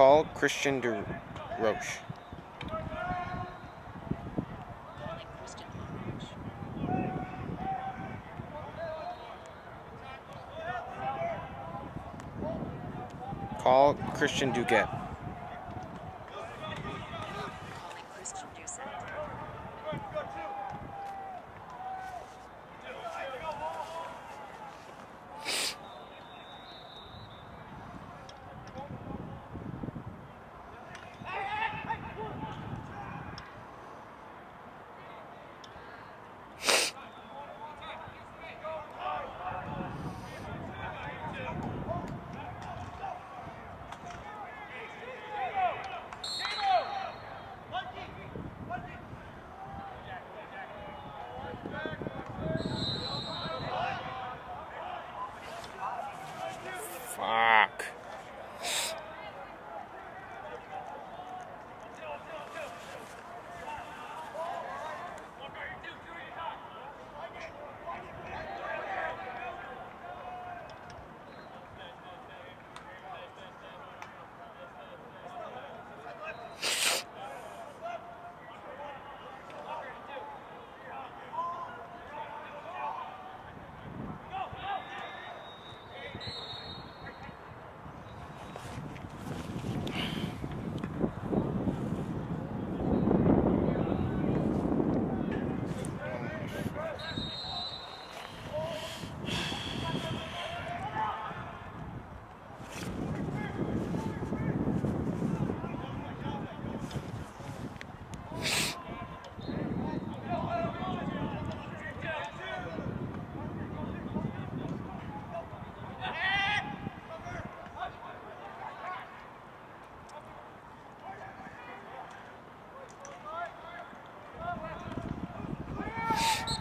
Call Christian de Roche. Call Christian Duquette. Fuck. Hey.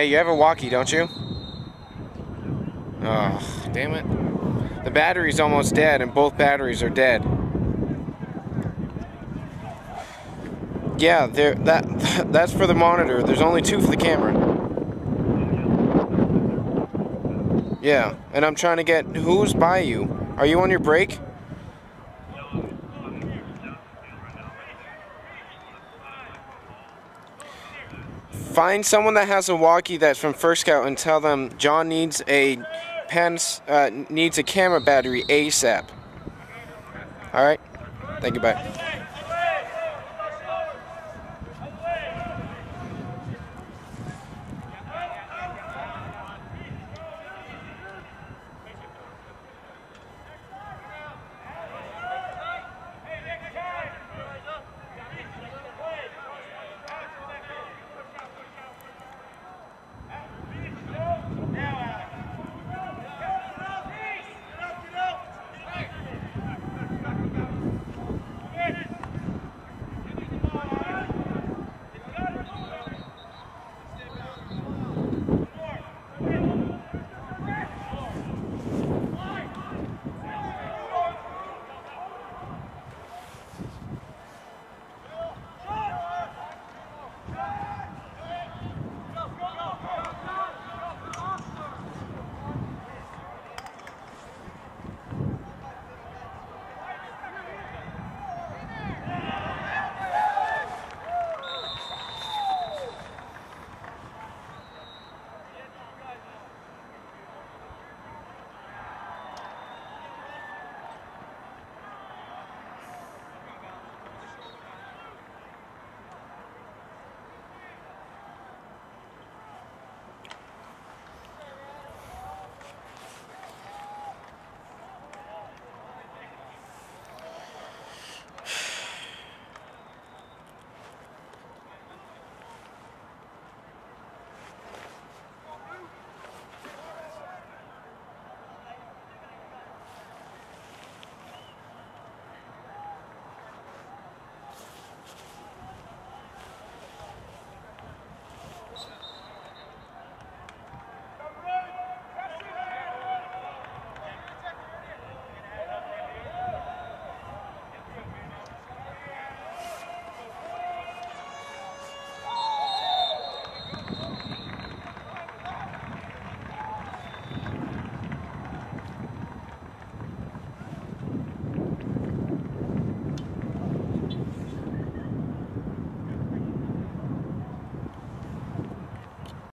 Hey, you have a walkie, don't you? Oh, damn it. The battery's almost dead, and both batteries are dead. Yeah, there. That that's for the monitor. There's only two for the camera. Yeah, and I'm trying to get who's by you. Are you on your break? Find someone that has a walkie that's from First Scout and tell them John needs a pens uh, needs a camera battery ASAP. All right. Thank you. Bye.